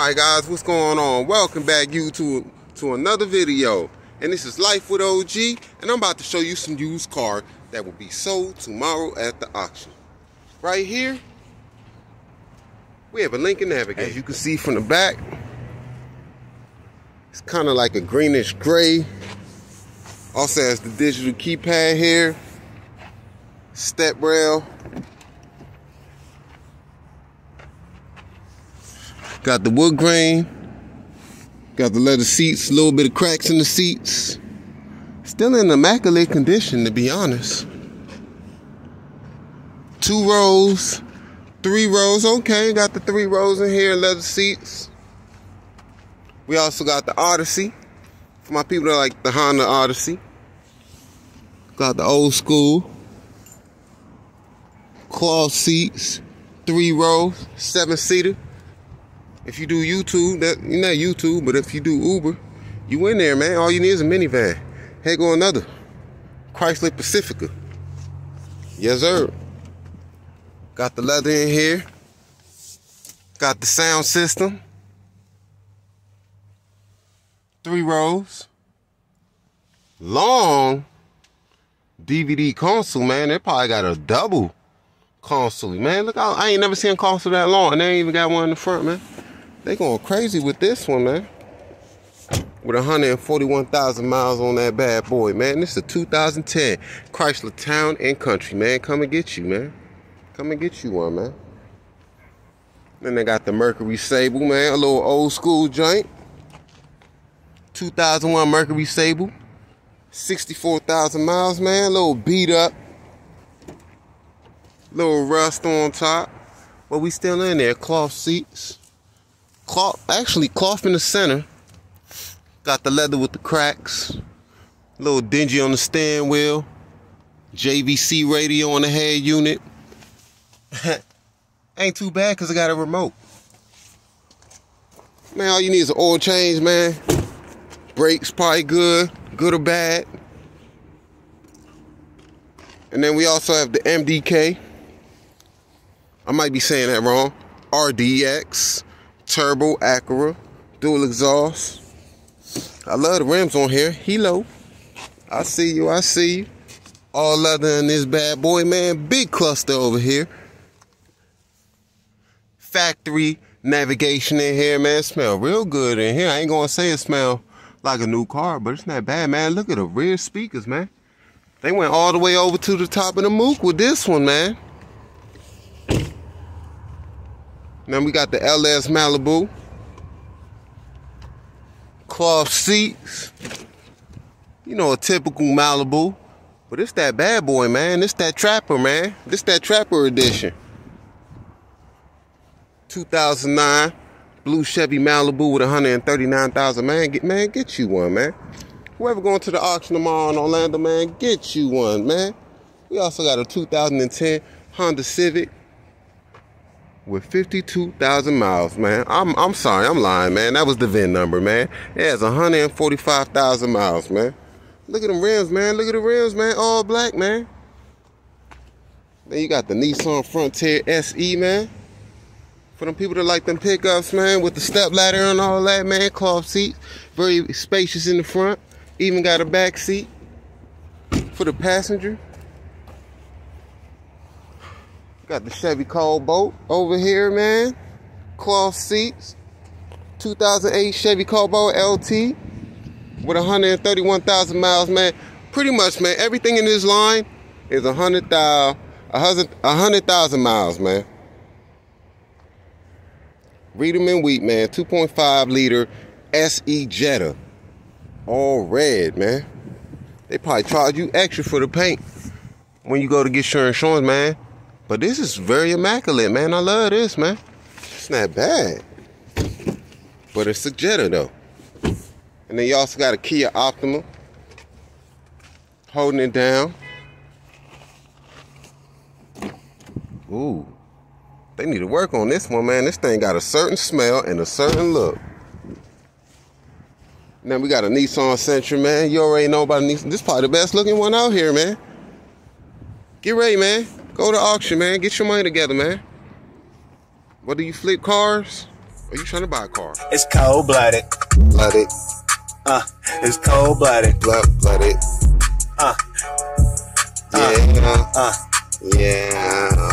Alright guys, what's going on? Welcome back YouTube to another video. And this is Life with OG, and I'm about to show you some used car that will be sold tomorrow at the auction. Right here, we have a Lincoln Navigator. As you can see from the back, it's kind of like a greenish gray. Also has the digital keypad here, step rail, Got the wood grain. Got the leather seats, a little bit of cracks in the seats. Still in immaculate condition, to be honest. Two rows, three rows. Okay, got the three rows in here, leather seats. We also got the Odyssey. For my people that like the Honda Odyssey. Got the old school. Cloth seats, three rows, seven seater. If you do YouTube, that you're not YouTube, but if you do Uber, you in there, man. All you need is a minivan. Hey, go another. Chrysler Pacifica. Yes, sir. Got the leather in here. Got the sound system. Three rows. Long DVD console, man. They probably got a double console. Man, look, I, I ain't never seen a console that long. And they ain't even got one in the front, man. They going crazy with this one, man. With 141,000 miles on that bad boy, man. This is a 2010 Chrysler Town and Country, man. Come and get you, man. Come and get you one, man. Then they got the Mercury Sable, man. A little old school joint. 2001 Mercury Sable. 64,000 miles, man. A little beat up. Little rust on top. But we still in there. Cloth seats cloth, actually cloth in the center. Got the leather with the cracks. A little dingy on the steering wheel. JVC radio on the head unit. Ain't too bad because I got a remote. Man, all you need is an oil change, man. Brakes probably good, good or bad. And then we also have the MDK. I might be saying that wrong. RDX turbo Acura, dual exhaust. I love the rims on here. Hilo. I see you, I see you. All leather in this bad boy, man. Big cluster over here. Factory navigation in here, man. Smell real good in here. I ain't gonna say it smell like a new car, but it's not bad, man. Look at the rear speakers, man. They went all the way over to the top of the mook with this one, man. Then we got the LS Malibu. Cloth seats. You know, a typical Malibu. But it's that bad boy, man. It's that Trapper, man. This that Trapper edition. 2009 blue Chevy Malibu with 139,000. Man, get man, get you one, man. Whoever going to the auction tomorrow in Orlando, man, get you one, man. We also got a 2010 Honda Civic with 52,000 miles, man. I'm I'm sorry, I'm lying, man. That was the VIN number, man. It has 145,000 miles, man. Look at them rims, man. Look at the rims, man. All black, man. Then you got the Nissan Frontier SE, man. For them people that like them pickups, man, with the step ladder and all that, man. Cloth seats, very spacious in the front. Even got a back seat for the passenger. Got the Chevy Cobalt over here, man. Cloth seats. 2008 Chevy Cobalt LT with 131,000 miles, man. Pretty much, man, everything in this line is 100,000 100,000 miles, man. Read them in wheat, man. 2.5 liter SE Jetta. All red, man. They probably charge you extra for the paint when you go to get your insurance, man. But this is very immaculate, man. I love this, man. It's not bad. But it's a Jetta, though. And then you also got a Kia Optima. Holding it down. Ooh. They need to work on this one, man. This thing got a certain smell and a certain look. Then we got a Nissan Sentra, man. You already know about Nissan. This is probably the best looking one out here, man. Get ready, man. Go to auction, man. Get your money together, man. What do you flip cars? Are you trying to buy a car? It's cold blooded. Blooded. Uh, it's cold blooded. Blood blooded. Uh, Yeah. uh. Yeah.